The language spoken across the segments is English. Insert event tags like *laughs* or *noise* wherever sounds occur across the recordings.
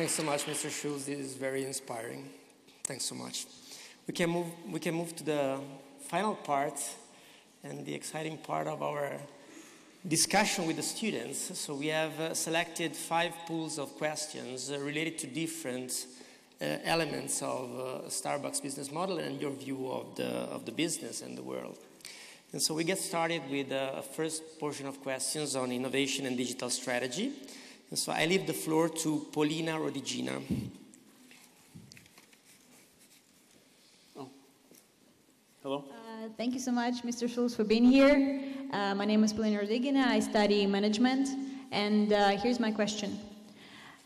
Thanks so much, Mr. Schultz. This is very inspiring. Thanks so much. We can move, we can move to the final part and the exciting part of our discussion with the students. So we have uh, selected five pools of questions uh, related to different uh, elements of uh, Starbucks business model and your view of the, of the business and the world. And so we get started with uh, a first portion of questions on innovation and digital strategy. And so I leave the floor to Paulina Rodigina. Oh. Hello? Uh, thank you so much, Mr. Schultz, for being here. Uh, my name is Paulina Rodigina. I study management. And uh, here's my question.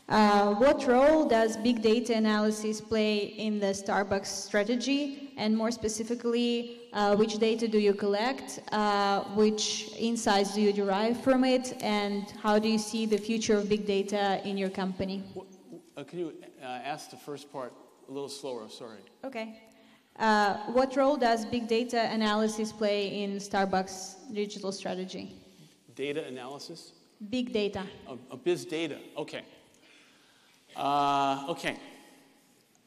Uh, what role does big data analysis play in the Starbucks strategy? And more specifically, uh, which data do you collect? Uh, which insights do you derive from it? And how do you see the future of big data in your company? Uh, can you uh, ask the first part a little slower? Sorry. Okay. Uh, what role does big data analysis play in Starbucks digital strategy? Data analysis? Big data. Oh, biz data. Okay. Uh, okay.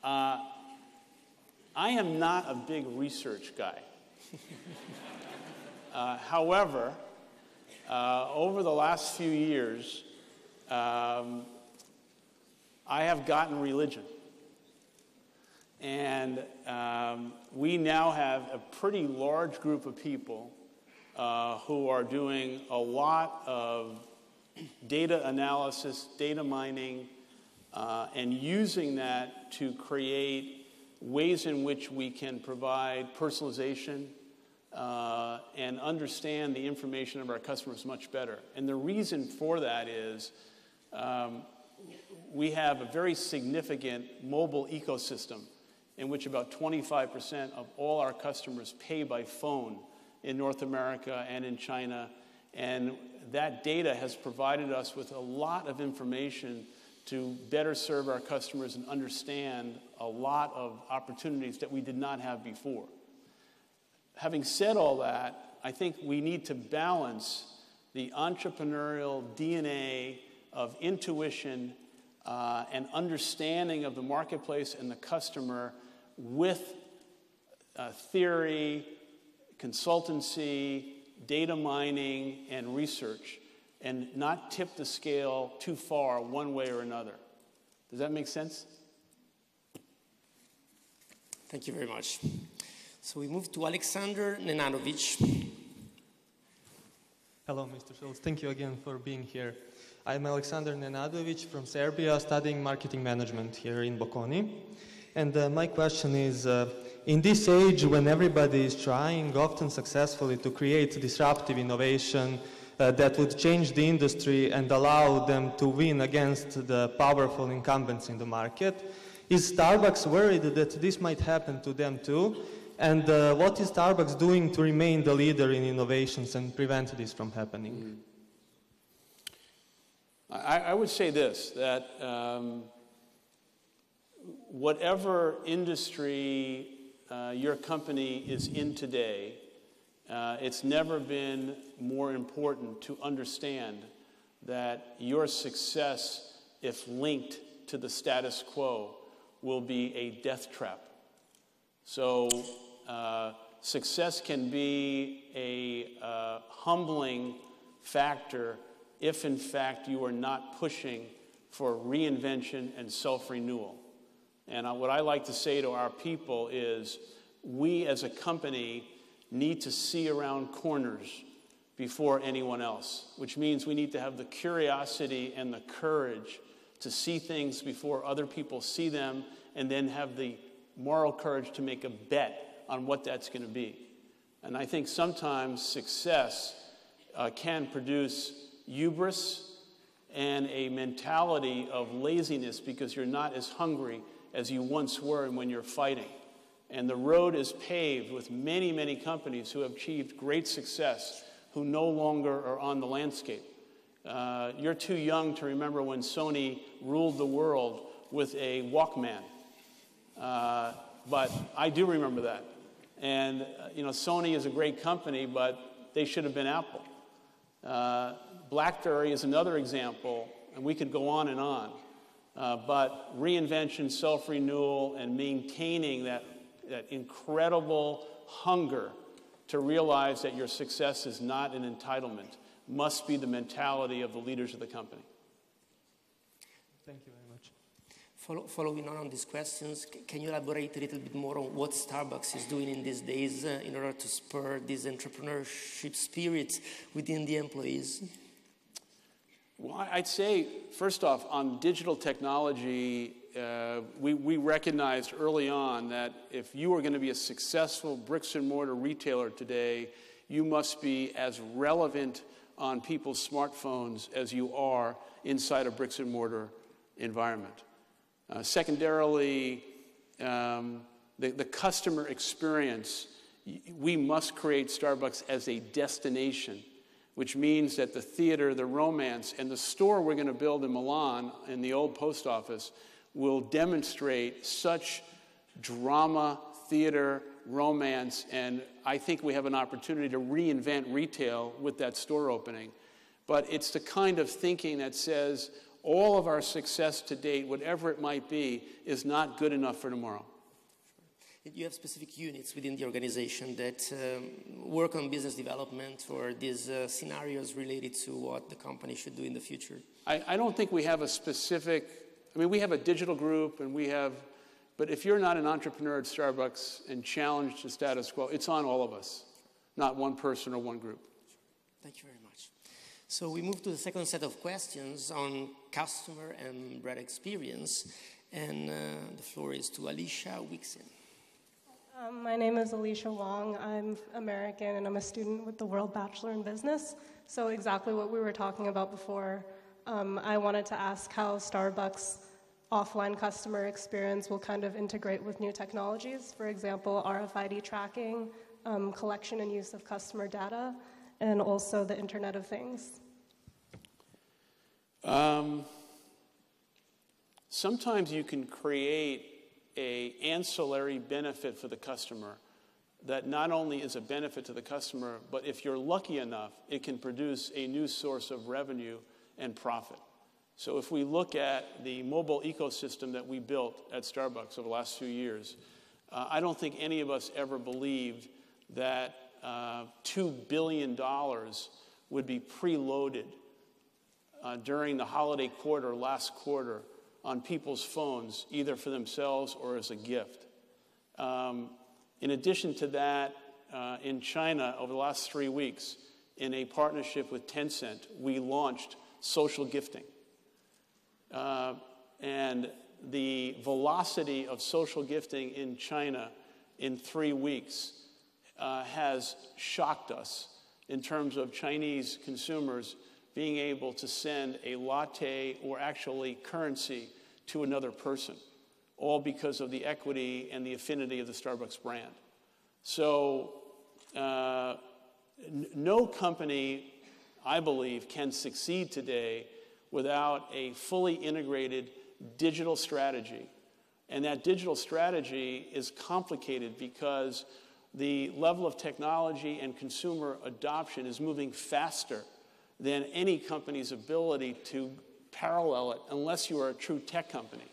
Uh, I am not a big research guy. *laughs* uh, however, uh, over the last few years, um, I have gotten religion. And um, we now have a pretty large group of people uh, who are doing a lot of data analysis, data mining, uh, and using that to create ways in which we can provide personalization uh, and understand the information of our customers much better. And the reason for that is um, we have a very significant mobile ecosystem in which about 25% of all our customers pay by phone in North America and in China. And that data has provided us with a lot of information to better serve our customers and understand a lot of opportunities that we did not have before. Having said all that, I think we need to balance the entrepreneurial DNA of intuition uh, and understanding of the marketplace and the customer with uh, theory, consultancy, data mining, and research, and not tip the scale too far one way or another. Does that make sense? Thank you very much. So we move to Alexander Nenanovic. Hello, Mr. Schultz. Thank you again for being here. I'm Alexander Nenadovic from Serbia, studying marketing management here in Bocconi. And uh, my question is, uh, in this age when everybody is trying, often successfully, to create disruptive innovation uh, that would change the industry and allow them to win against the powerful incumbents in the market, is Starbucks worried that this might happen to them too? And uh, what is Starbucks doing to remain the leader in innovations and prevent this from happening? Mm. I, I, would say this that um, whatever industry uh, your company is in today, uh, it's never been more important to understand that your success, if linked to the status quo, will be a death trap. So, uh, success can be a uh, humbling factor if, in fact, you are not pushing for reinvention and self renewal. And uh, what I like to say to our people is we as a company need to see around corners before anyone else, which means we need to have the curiosity and the courage to see things before other people see them and then have the moral courage to make a bet on what that's going to be. And I think sometimes success uh, can produce hubris and a mentality of laziness because you're not as hungry as you once were and when you're fighting. And the road is paved with many, many companies who have achieved great success who no longer are on the landscape. Uh, you're too young to remember when Sony ruled the world with a Walkman. Uh, but I do remember that. And, uh, you know, Sony is a great company, but they should have been Apple. Uh, Blackberry is another example, and we could go on and on. Uh, but reinvention, self renewal, and maintaining that, that incredible hunger to realize that your success is not an entitlement must be the mentality of the leaders of the company. Thank you very much. Follow, following on on these questions, can you elaborate a little bit more on what Starbucks is doing in these days uh, in order to spur this entrepreneurship spirit within the employees? Well, I'd say, first off, on digital technology, uh, we, we recognized early on that if you are going to be a successful bricks and mortar retailer today, you must be as relevant on people's smartphones as you are inside a bricks and mortar environment. Uh, secondarily, um, the, the customer experience, we must create Starbucks as a destination, which means that the theater, the romance, and the store we're going to build in Milan in the old post office will demonstrate such drama, theater, romance, and I think we have an opportunity to reinvent retail with that store opening. But it's the kind of thinking that says all of our success to date, whatever it might be, is not good enough for tomorrow. You have specific units within the organization that um, work on business development or these uh, scenarios related to what the company should do in the future. I, I don't think we have a specific, I mean, we have a digital group and we have, but if you're not an entrepreneur at Starbucks and challenge the status quo, it's on all of us, not one person or one group. Thank you very much. So we move to the second set of questions on customer and brand experience, and uh, the floor is to Alicia Wixen. Um, my name is Alicia Wong. I'm American and I'm a student with the World Bachelor in Business. So, exactly what we were talking about before, um, I wanted to ask how Starbucks offline customer experience will kind of integrate with new technologies. For example, RFID tracking, um, collection and use of customer data, and also the Internet of Things. Um, sometimes you can create a ancillary benefit for the customer that not only is a benefit to the customer, but if you're lucky enough, it can produce a new source of revenue and profit. So if we look at the mobile ecosystem that we built at Starbucks over the last few years, uh, I don't think any of us ever believed that uh, $2 billion would be preloaded uh, during the holiday quarter, last quarter, on people's phones, either for themselves or as a gift. Um, in addition to that, uh, in China, over the last three weeks, in a partnership with Tencent, we launched social gifting. Uh, and the velocity of social gifting in China in three weeks uh, has shocked us in terms of Chinese consumers being able to send a latte or actually currency to another person, all because of the equity and the affinity of the Starbucks brand. So, uh, n- no company, I believe, can succeed today without a fully integrated digital strategy. And that digital strategy is complicated because the level of technology and consumer adoption is moving faster than any company's ability to parallel it unless you are a true tech company.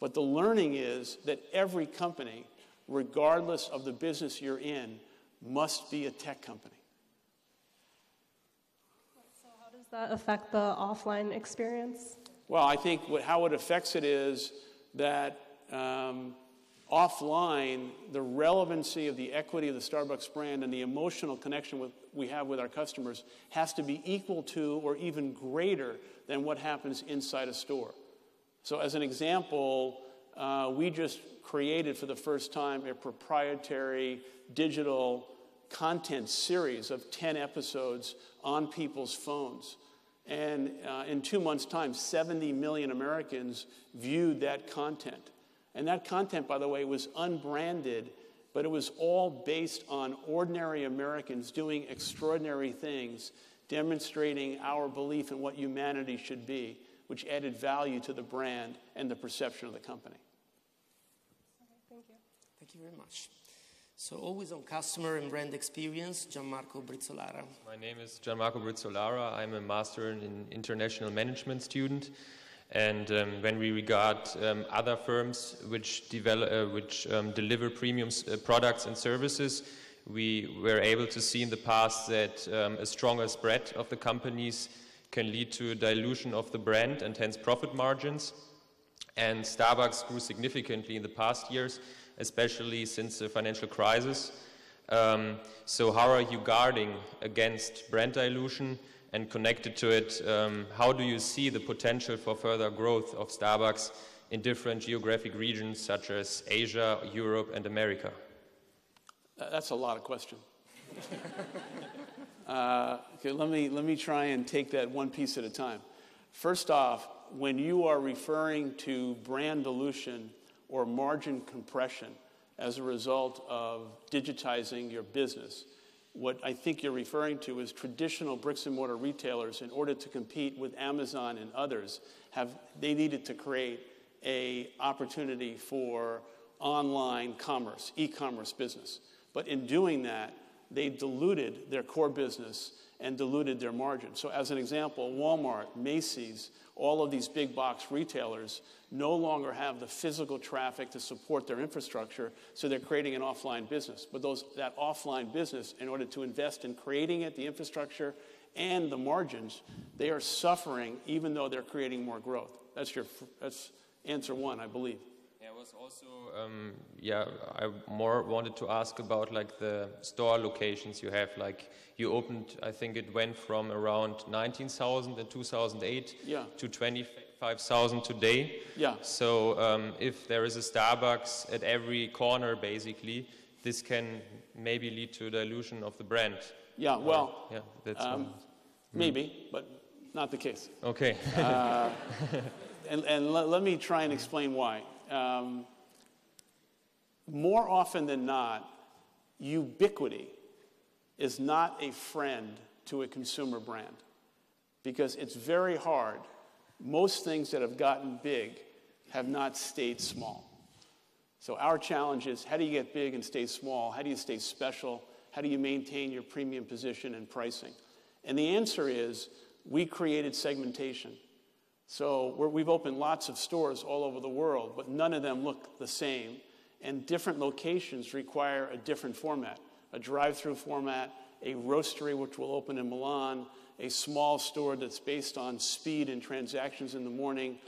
But the learning is that every company, regardless of the business you're in, must be a tech company. So, how does that affect the offline experience? Well, I think what, how it affects it is that um, offline, the relevancy of the equity of the Starbucks brand and the emotional connection with, we have with our customers has to be equal to or even greater than what happens inside a store. So, as an example, uh, we just created for the first time a proprietary digital content series of 10 episodes on people's phones. And uh, in two months' time, 70 million Americans viewed that content. And that content, by the way, was unbranded, but it was all based on ordinary Americans doing extraordinary things, demonstrating our belief in what humanity should be, which added value to the brand and the perception of the company. Thank you. Thank you very much. So, always on customer and brand experience, Gianmarco Brizzolara. My name is Gianmarco Brizzolara. I'm a master in international management student. And um, when we regard um, other firms which, develop, uh, which um, deliver premium uh, products and services, we were able to see in the past that um, a stronger spread of the companies can lead to a dilution of the brand and hence profit margins. And Starbucks grew significantly in the past years, especially since the financial crisis. Um, so, how are you guarding against brand dilution? And connected to it, um, how do you see the potential for further growth of Starbucks in different geographic regions such as Asia, Europe, and America? That's a lot of question. *laughs* uh, okay, let me, let me try and take that one piece at a time. First off, when you are referring to brand dilution or margin compression as a result of digitizing your business, what I think you're referring to is traditional bricks and mortar retailers, in order to compete with Amazon and others, have they needed to create a opportunity for online commerce, e-commerce business. But in doing that, they diluted their core business and diluted their margin. So, as an example, Walmart, Macy's, all of these big box retailers no longer have the physical traffic to support their infrastructure, so they're creating an offline business. But those, that offline business, in order to invest in creating it, the infrastructure, and the margins, they are suffering even though they're creating more growth. That's your that's answer one, I believe. Was also um, yeah. I more wanted to ask about like the store locations you have. Like you opened, I think it went from around 19,000 in 2008 yeah. to 25,000 today. Yeah. So um, if there is a Starbucks at every corner, basically, this can maybe lead to a dilution of the brand. Yeah, well, yeah, that's um, maybe, but not the case. Okay. uh, *laughs* and, and let, let, me try and explain why. Um, more often than not, ubiquity is not a friend to a consumer brand because it's very hard most things that have gotten big have not stayed small. So, our challenge is how do you get big and stay small? How do you stay special? How do you maintain your premium position and pricing? And the answer is we created segmentation. So, we've opened lots of stores all over the world, but none of them look the same. And different locations require a different format a drive through format, a roastery, which will open in Milan, a small store that's based on speed and transactions in the morning,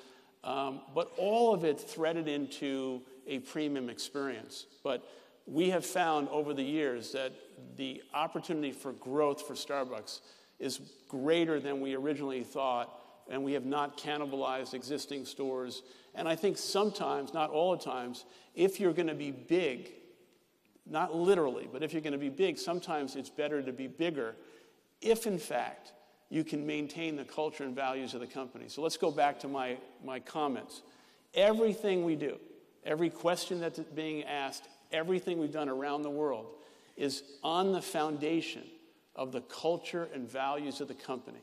um, but all of it threaded into a premium experience. But we have found over the years that the opportunity for growth for Starbucks is greater than we originally thought, and we have not cannibalized existing stores. And I think sometimes, not all the times, if you're going to be big, not literally, but if you're going to be big, sometimes it's better to be bigger if, in fact, you can maintain the culture and values of the company. So let's go back to my, my comments. Everything we do, every question that's being asked, everything we've done around the world is on the foundation of the culture and values of the company.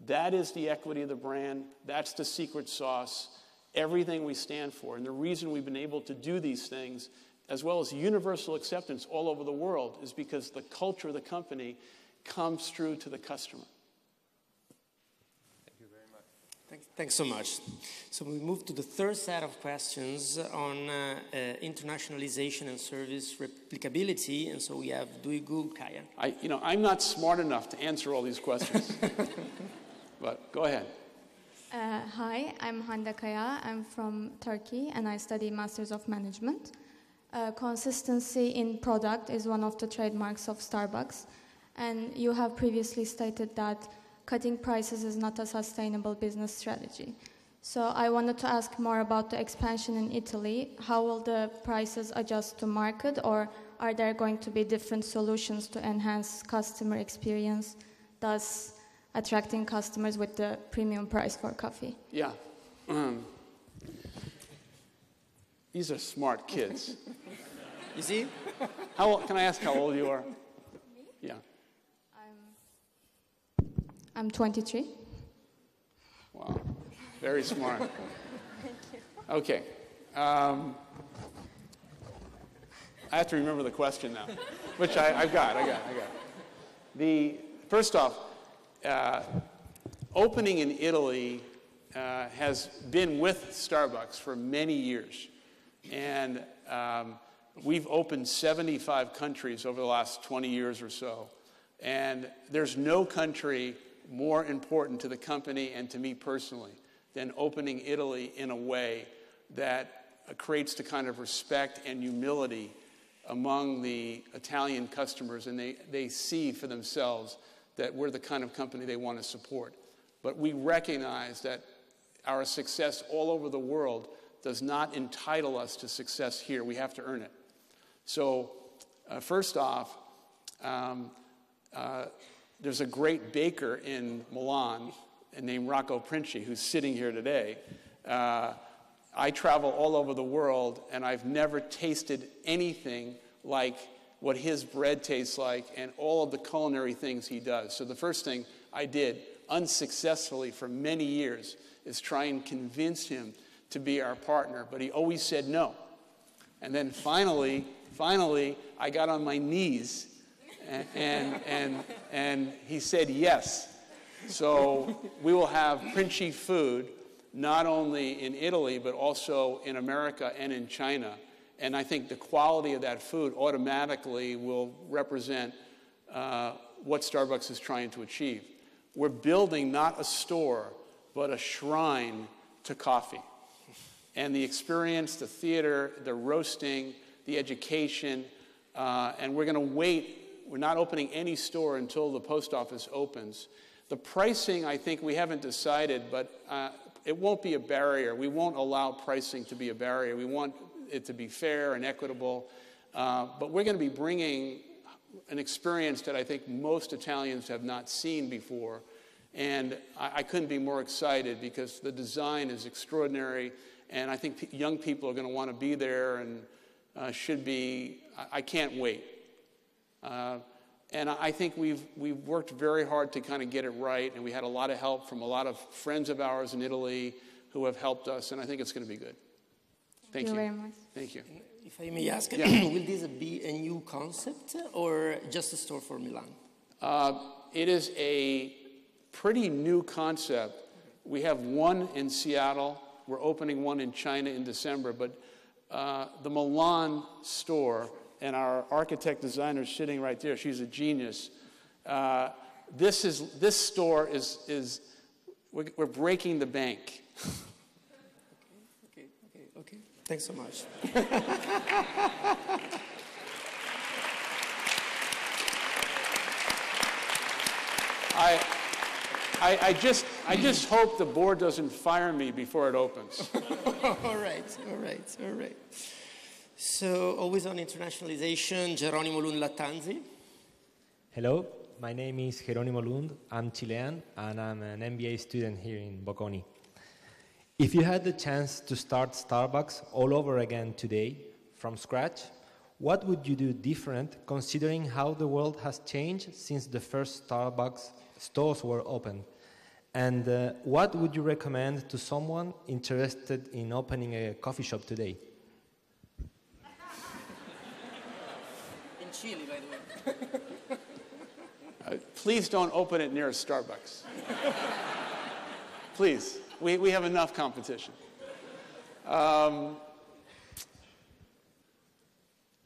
That is the equity of the brand, that's the secret sauce, everything we stand for. And the reason we've been able to do these things, as well as universal acceptance all over the world, is because the culture of the company comes through to the customer. Thank you very much. Thanks so much. So we move to the third set of questions on uh, uh, internationalization and service replicability. And so we have Duigu Kaya. I, you know, I'm not smart enough to answer all these questions. *laughs* but go ahead. Uh, hi, I'm Hande Kaya. I'm from Turkey and I study Masters of Management. Uh, consistency in product is one of the trademarks of Starbucks. And you have previously stated that cutting prices is not a sustainable business strategy. So I wanted to ask more about the expansion in Italy. How will the prices adjust to market or are there going to be different solutions to enhance customer experience, thus attracting customers with the premium price for coffee? Yeah. Um, these are smart kids. *laughs* you see? How, old, can I ask how old you are? Yeah. I'm 23. Wow, very smart. *laughs* Thank you. Okay. Um, I have to remember the question now, which I, have got, I got, I got. The, first off, opening in Italy uh, has been with Starbucks for many years. And um, we've opened 75 countries over the last 20 years or so. And there's no country more important to the company and to me personally than opening Italy in a way that creates the kind of respect and humility among the Italian customers, and they, they see for themselves that we're the kind of company they want to support. But we recognize that our success all over the world does not entitle us to success here. We have to earn it. So, uh, first off, um, uh, there's a great baker in Milan named Rocco Princi who's sitting here today. Uh, I travel all over the world, and I've never tasted anything like what his bread tastes like and all of the culinary things he does. So, the first thing I did unsuccessfully for many years is try and convince him to be our partner, but he always said no. And then finally, finally, I got on my knees and, and, and, and he said yes. So we will have Princi food not only in Italy, but also in America and in China. And I think the quality of that food automatically will represent uh, what Starbucks is trying to achieve. We're building not a store, but a shrine to coffee. And the experience, the theater, the roasting, the education, uh, and we're going to wait. We're not opening any store until the post office opens. The pricing, I think we haven't decided, but uh, it won't be a barrier. We won't allow pricing to be a barrier. We want it to be fair and equitable. Uh, but we're going to be bringing an experience that I think most Italians have not seen before. And I, I couldn't be more excited because the design is extraordinary. And I think p- young people are going to want to be there and uh, should be. I, I can't wait. Uh, and I think we've, we've worked very hard to kind of get it right, and we had a lot of help from a lot of friends of ours in Italy who have helped us, and I think it's going to be good. Thank, Thank you you. very much. Thank you. If I may ask, Yeah. *clears throat* will this be a new concept or just a store for Milan? Uh, it is a pretty new concept. We have one in Seattle. We're opening one in China in December, but uh, the Milan store and our architect designer is sitting right there. She's a genius. Uh, this is this store is is we're, we're breaking the bank. *laughs* Thanks so much. I, I, I just I just hope the board doesn't fire me before it opens. *laughs* all right, all right, all right. So, always on internationalization, Geronimo Lund Lattanzi. Hello, my name is Jerónimo Lund. I'm Chilean and I'm an MBA student here in Bocconi. If you had the chance to start Starbucks all over again today from scratch, what would you do different considering how the world has changed since the first Starbucks stores were opened? And uh, what would you recommend to someone interested in opening a coffee shop today? *laughs* In Chile, by the way. *laughs* Uh, please don't open it near a Starbucks. *laughs* please, we, we have enough competition. Um,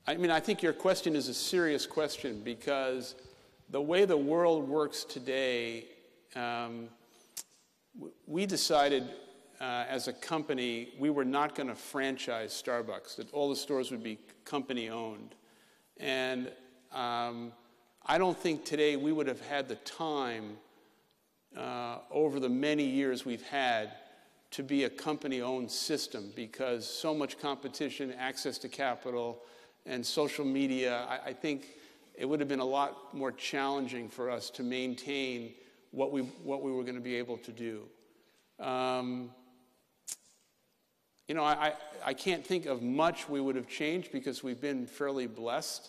I mean, I think your question is a serious question because the way the world works today, um, we decided uh, as a company we were not going to franchise Starbucks, that all the stores would be company owned. And um, I don't think today we would have had the time uh, over the many years we've had to be a company owned system because so much competition, access to capital, and social media, I, I think it would have been a lot more challenging for us to maintain what we, what we were going to be able to do. Um, you know, I, I, I can't think of much we would have changed because we've been fairly blessed.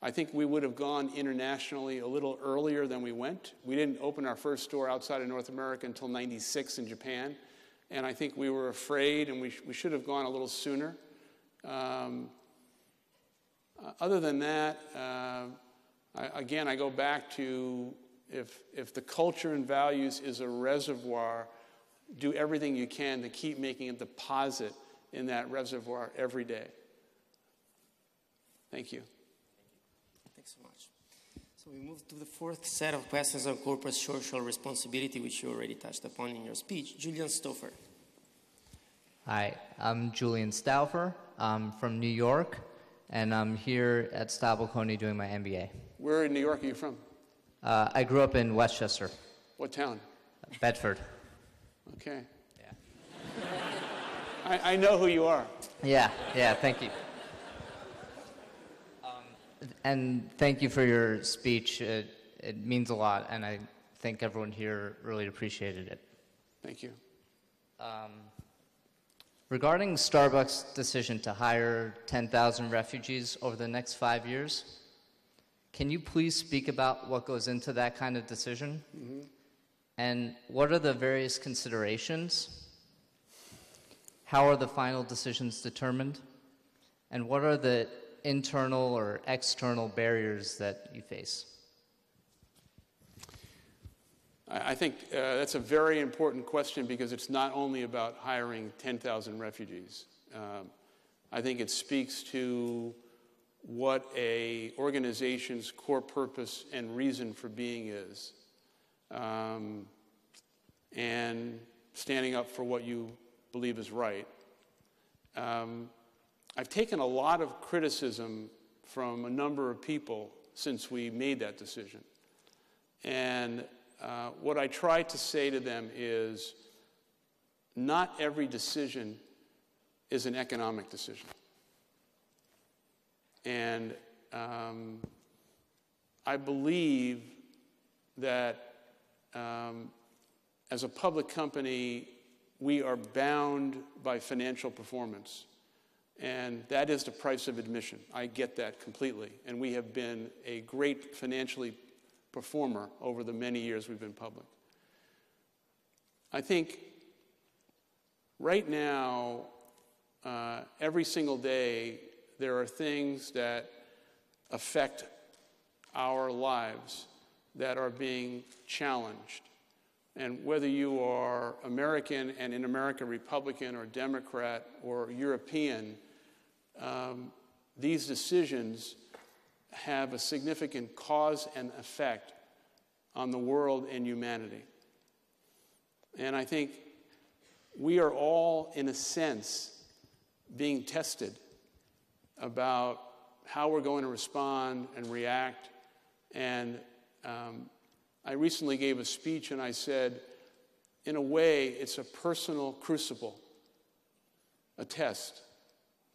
I think we would have gone internationally a little earlier than we went. We didn't open our first store outside of North America until 96 in Japan. And I think we were afraid and we, sh- we should have gone a little sooner. Um, uh, other than that, uh, I, again, I go back to if, if the culture and values is a reservoir, do everything you can to keep making a deposit in that reservoir every day. Thank you. Thanks so we move to the fourth set of questions on corporate social responsibility, which you already touched upon in your speech. Julian Stauffer. Hi, I'm Julian Stauffer. I'm from New York, and I'm here at Sta Bocconi doing my MBA. Where in New York are you from? Uh, I grew up in Westchester, What town? Bedford. Okay. Yeah. I, I know who you are. Yeah, yeah, thank you. And thank you for your speech. It, it means a lot, and I think everyone here really appreciated it. Thank you. Um, regarding Starbucks' decision to hire 10,000 refugees over the next five years, can you please speak about what goes into that kind of decision? Mm-hmm. And what are the various considerations? How are the final decisions determined? And what are the internal or external barriers that you face? I think uh, that's a very important question because it's not only about hiring 10,000 refugees. Um, I think it speaks to what a organization's core purpose and reason for being is, um, and standing up for what you believe is right. Um, I've taken a lot of criticism from a number of people since we made that decision. And uh, what I try to say to them is not every decision is an economic decision. And um, I believe that um, as a public company, we are bound by financial performance. And that is the price of admission. I get that completely. And we have been a great financially performer over the many years we've been public. I think right now, uh, every single day, there are things that affect our lives that are being challenged. And whether you are American and in America Republican or Democrat or European, um, these decisions have a significant cause and effect on the world and humanity. And I think we are all, in a sense, being tested about how we're going to respond and react. And um, I recently gave a speech and I said, in a way, it's a personal crucible, a test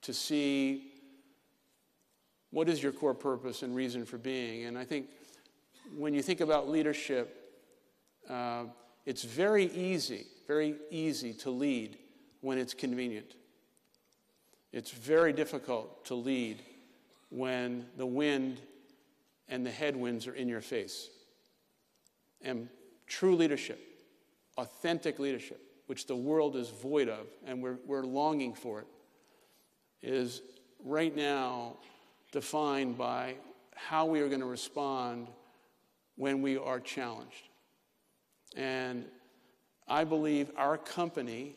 to see what is your core purpose and reason for being. And I think when you think about leadership, uh, it's very easy, very easy to lead when it's convenient. It's very difficult to lead when the wind and the headwinds are in your face. And true leadership, authentic leadership, which the world is void of and we're, we're longing for it, is right now defined by how we are going to respond when we are challenged. And I believe our company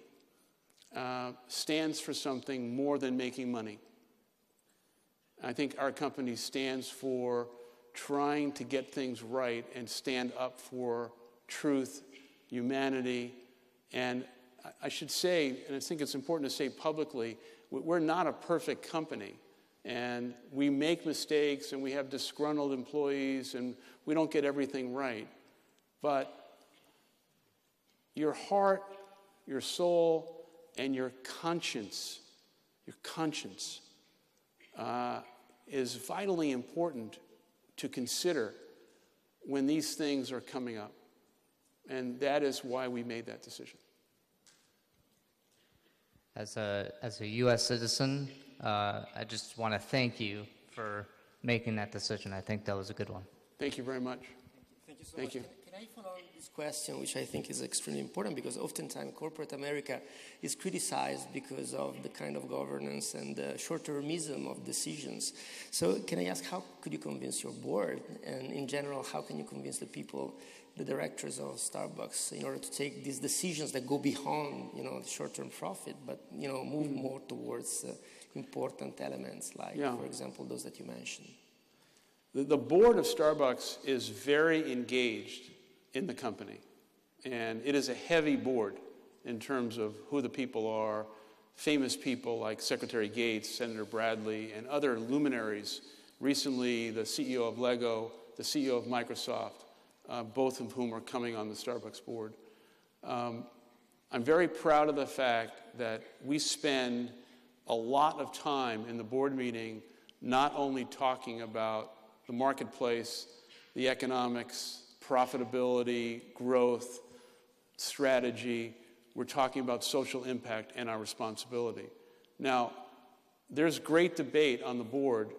uh, stands for something more than making money. I think our company stands for trying to get things right and stand up for truth, humanity, and I should say, and I think it's important to say publicly, we're not a perfect company. And we make mistakes and we have disgruntled employees and we don't get everything right. But your heart, your soul, and your conscience, your conscience, uh, is vitally important to consider when these things are coming up. And that is why we made that decision. As a, as a U.S. citizen, uh, I just want to thank you for making that decision. I think that was a good one. Thank you very much. Thank you so Thank much. you. Can, can I follow on this question, which I think is extremely important because oftentimes corporate America is criticized because of the kind of governance and the short-termism of decisions. So can I ask, how could you convince your board, and in general, how can you convince the people the directors of Starbucks in order to take these decisions that go beyond, you know, the short-term profit, but you know, move mm. more towards uh, important elements like, yeah. for example, those that you mentioned. The, the board of Starbucks is very engaged in the company, and it is a heavy board in terms of who the people are. Famous people like Secretary Gates, Senator Bradley, and other luminaries. Recently, the CEO of Lego, the CEO of Microsoft, uh, both of whom are coming on the Starbucks board. Um, I'm very proud of the fact that we spend a lot of time in the board meeting not only talking about the marketplace, the economics, profitability, growth, strategy. We're talking about social impact and our responsibility. Now, there's great debate on the board,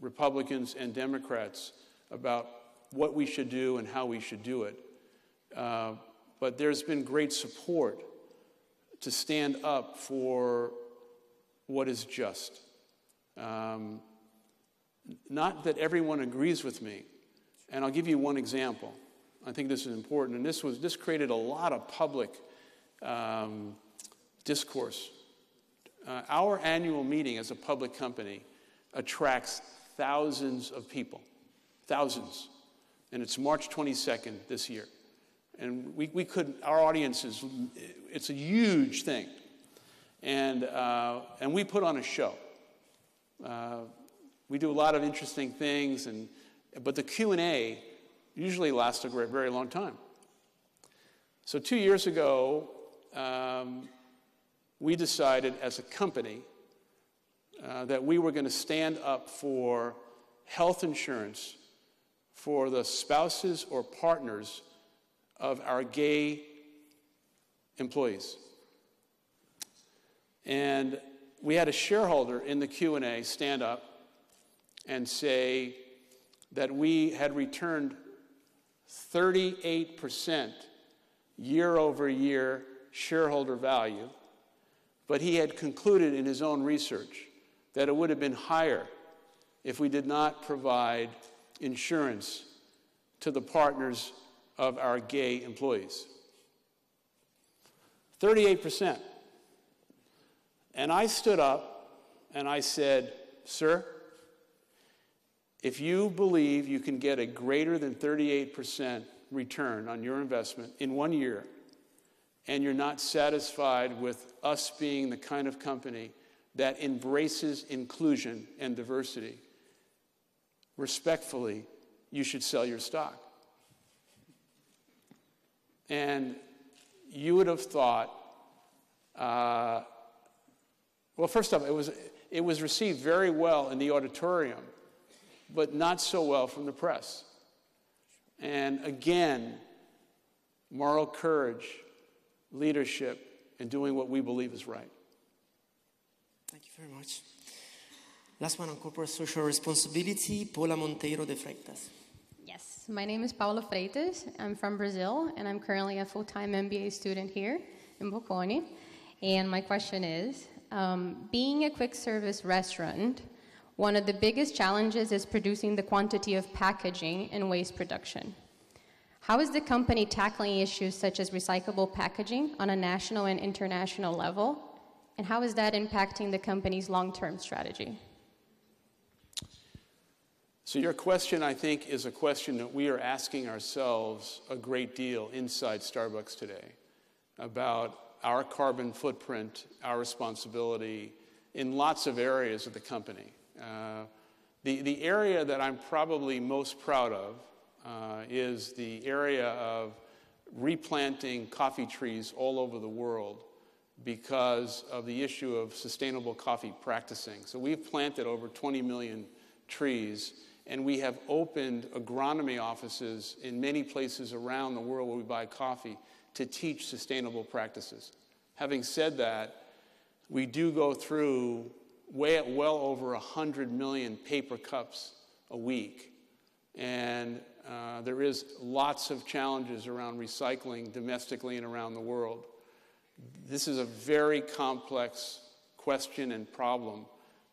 Republicans and Democrats, about what we should do and how we should do it. Uh, but there's been great support to stand up for what is just. Um, not that everyone agrees with me, and I'll give you one example. I think this is important, and this was this created a lot of public um, discourse. Uh, our annual meeting as a public company attracts thousands of people, thousands, and it's March 22nd this year, and we, we could our audience is it's a huge thing, and uh, and we put on a show. Uh, we do a lot of interesting things, and, but the Q&A usually lasts a very, very long time. So two years ago, um, we decided as a company uh, that we were going to stand up for health insurance for the spouses or partners of our gay employees. And we had a shareholder in the Q&A stand up and say that we had returned 38% year over year shareholder value, but he had concluded in his own research that it would have been higher if we did not provide insurance to the partners of our gay employees. 38%. And I stood up and I said, Sir, if you believe you can get a greater than 38% return on your investment in one year, and you're not satisfied with us being the kind of company that embraces inclusion and diversity, respectfully, you should sell your stock. And you would have thought, uh, well, first off, it was, it was received very well in the auditorium but not so well from the press. And again, moral courage, leadership, and doing what we believe is right. Thank you very much. Last one on corporate social responsibility, Paula Monteiro de Freitas. Yes, my name is Paula Freitas. I'm from Brazil, and I'm currently a full time MBA student here in Bocconi. And my question is um, being a quick service restaurant, one of the biggest challenges is producing the quantity of packaging and waste production. How is the company tackling issues such as recyclable packaging on a national and international level? And how is that impacting the company's long term strategy? So, your question, I think, is a question that we are asking ourselves a great deal inside Starbucks today about our carbon footprint, our responsibility in lots of areas of the company. Uh, the, the area that I'm probably most proud of uh, is the area of replanting coffee trees all over the world because of the issue of sustainable coffee practicing. So we've planted over 20 million trees, and we have opened agronomy offices in many places around the world where we buy coffee to teach sustainable practices. Having said that, we do go through way, well over 100 million paper cups a week. And uh, there is lots of challenges around recycling domestically and around the world. This is a very complex question and problem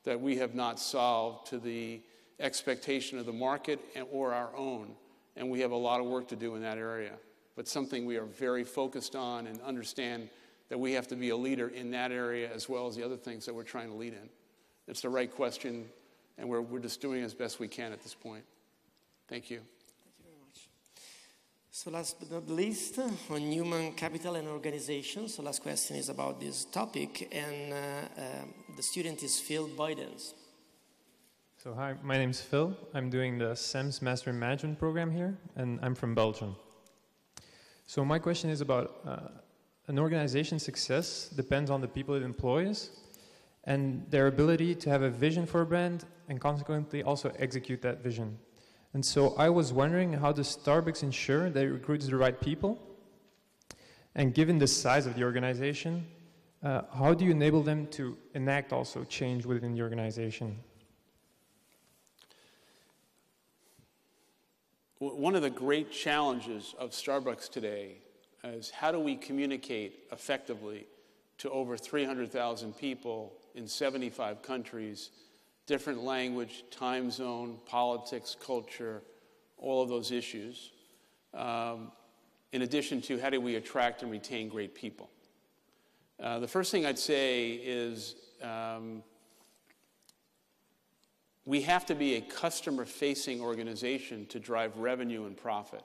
that we have not solved to the expectation of the market or our own. and we have a lot of work to do in that area. But something we are very focused on and understand that we have to be a leader in that area as well as the other things that we're trying to lead in. It's the right question, and we're, we're just doing as best we can at this point. Thank you. Thank you very much. So last but not least, on human capital and organization. So last question is about this topic, and uh, uh, the student is Phil Boydens. So hi, my name is Phil. I'm doing the CEMS Master Management program here, and I'm from Belgium. So my question is about uh, an organization's success depends on the people it employs and their ability to have a vision for a brand and consequently also execute that vision. And so I was wondering how does Starbucks ensure that it recruits the right people? And given the size of the organization, uh, how do you enable them to enact also change within the organization? One of the great challenges of Starbucks today is how do we communicate effectively to over 300,000 people in 75 countries different language, time zone, politics, culture, all of those issues. Um, in addition to how do we attract and retain great people? Uh, the first thing I'd say is um, we have to be a customer facing organization to drive revenue and profit.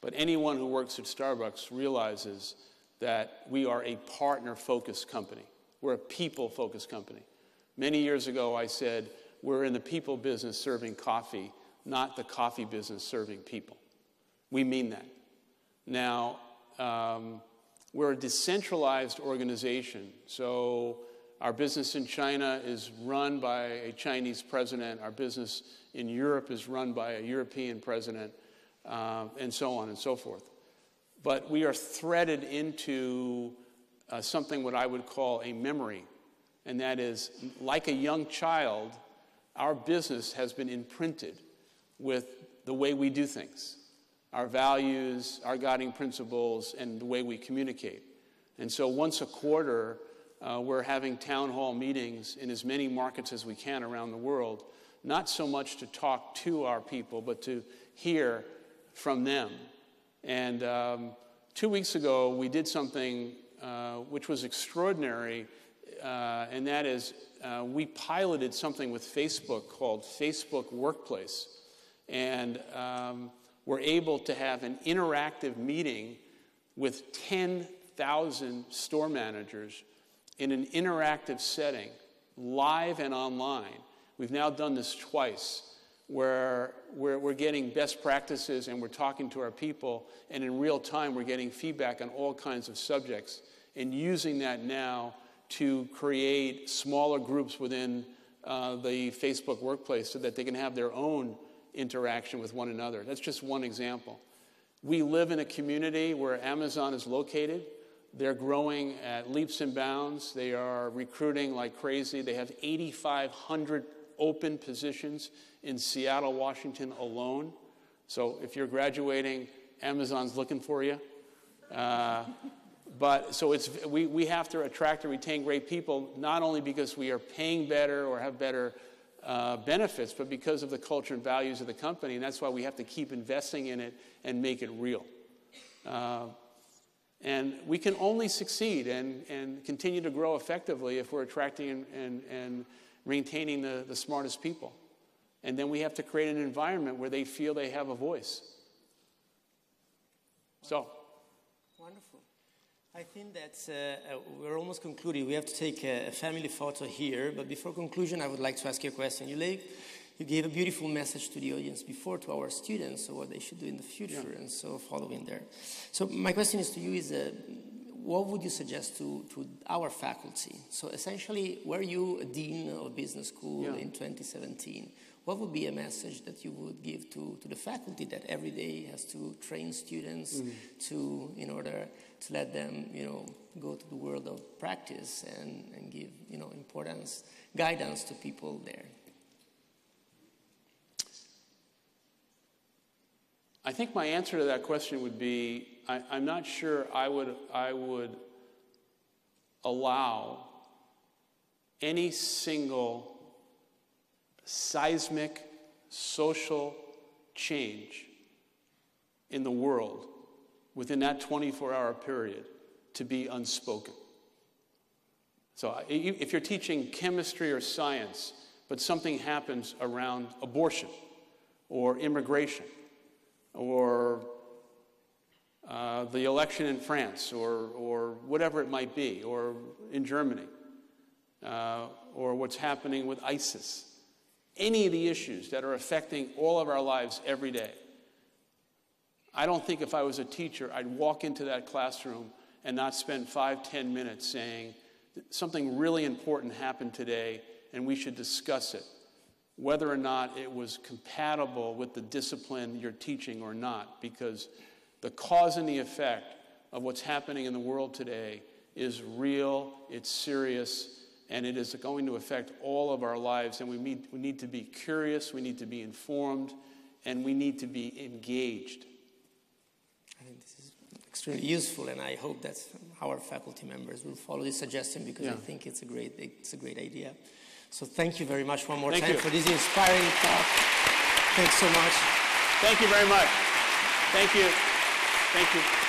But anyone who works at Starbucks realizes that we are a partner focused company, we're a people focused company. Many years ago, I said, We're in the people business serving coffee, not the coffee business serving people. We mean that. Now, um, we're a decentralized organization. So, our business in China is run by a Chinese president. Our business in Europe is run by a European president, uh, and so on and so forth. But we are threaded into uh, something what I would call a memory and that is like a young child, our business has been imprinted with the way we do things, our values, our guiding principles, and the way we communicate. And so once a quarter, uh, we're having town hall meetings in as many markets as we can around the world, not so much to talk to our people, but to hear from them. And um, two weeks ago, we did something uh, which was extraordinary uh, and that is uh, we piloted something with Facebook called Facebook Workplace. And um, we're able to have an interactive meeting with 10,000 store managers in an interactive setting, live and online. We've now done this twice where we're, we're, getting best practices and we're talking to our people, and in real time, we're getting feedback on all kinds of subjects and using that now to create smaller groups within uh, the Facebook workplace so that they can have their own interaction with one another. That's just one example. We live in a community where Amazon is located. They're growing at leaps and bounds. They are recruiting like crazy. They have 8,500 open positions in Seattle, Washington alone. So if you're graduating, Amazon's looking for you. Uh, but so it's, we, we have to attract and retain great people, not only because we are paying better or have better uh, benefits, but because of the culture and values of the company. And that's why we have to keep investing in it and make it real. Uh, and we can only succeed and, and continue to grow effectively if we're attracting and, and, and maintaining the, the smartest people. And then we have to create an environment where they feel they have a voice. So. Wonderful. I think that uh, uh, we're almost concluding. We have to take a, family photo here, but before conclusion, I would like to ask you a question. You, lay, you gave a beautiful message to the audience before to our students, so what they should do in the future, yeah. and so following there. So my question is to you: Is uh, what would you suggest to, to our faculty? So essentially, were you a dean of business school yeah. in 2017? what would be a message that you would give to, to the faculty that every day has to train students mm. to in order to let them you know go to the world of practice and, and give you know importance guidance to people there I think my answer to that question would be I, I'm not sure I would I would allow any single seismic social change in the world within that 24 hour period to be unspoken. So if you're teaching chemistry or science, but something happens around abortion or immigration or uh, the election in France or, or whatever it might be, or in Germany, uh, or what's happening with ISIS, any of the issues that are affecting all of our lives every day. I don't think if I was a teacher, I'd walk into that classroom and not spend five, ten minutes saying, something really important happened today and we should discuss it, whether or not it was compatible with the discipline you're teaching or not, because the cause and the effect of what's happening in the world today is real, it's serious, and it is going to affect all of our lives. And we need, we need to be curious, we need to be informed, and we need to be engaged. I think this is extremely useful, and I hope that our faculty members will follow this suggestion because yeah. I think it's a great, it's a great idea. So thank you very much one more thank time you. for this inspiring talk. Thanks so much. Thank you very much. Thank you. Thank you.